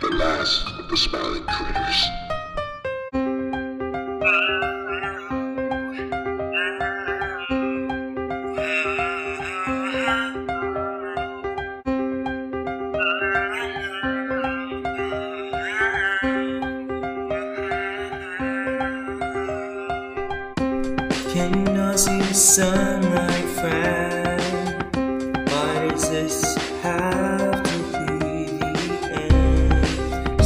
the last of the smiling critters. Can you not see the sunlight friend?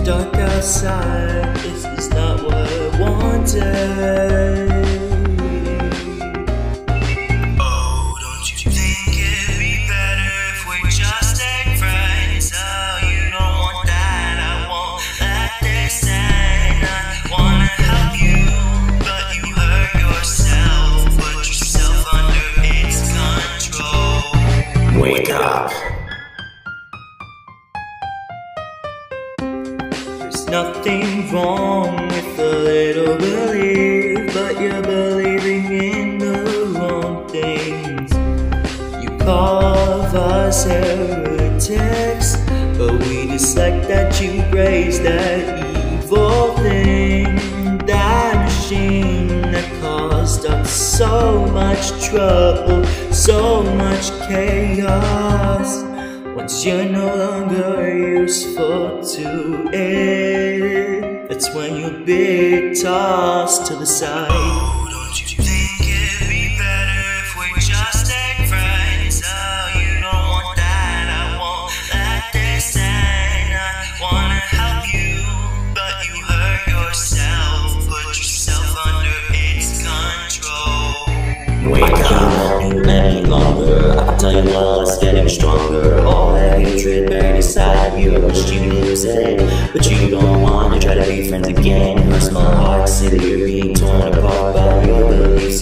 Dark outside, this is not what I wanted. Oh, don't you think it'd be better if we just stay friends? Oh, you don't want that, I won't let this end. I wanna help you, but you hurt yourself. Put yourself under its control. Wake up. Nothing wrong with a little belief, but you're believing in the wrong things. You call us heretics, but we dislike that you raised that evil thing, that machine that caused us so much trouble, so much chaos. Once you're no longer useful to it, that's when you'll be tossed to the side. Oh, tell you well, it's getting stronger. All that hatred buried inside you, I wish you lose it. But you don't want to try to be friends again. It hurts my heart to see that you're being torn apart by your beliefs.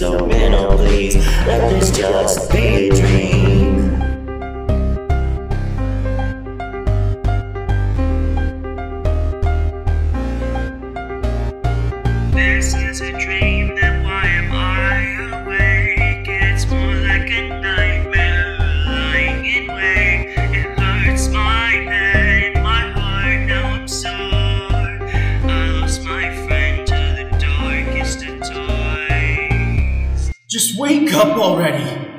Just wake up already!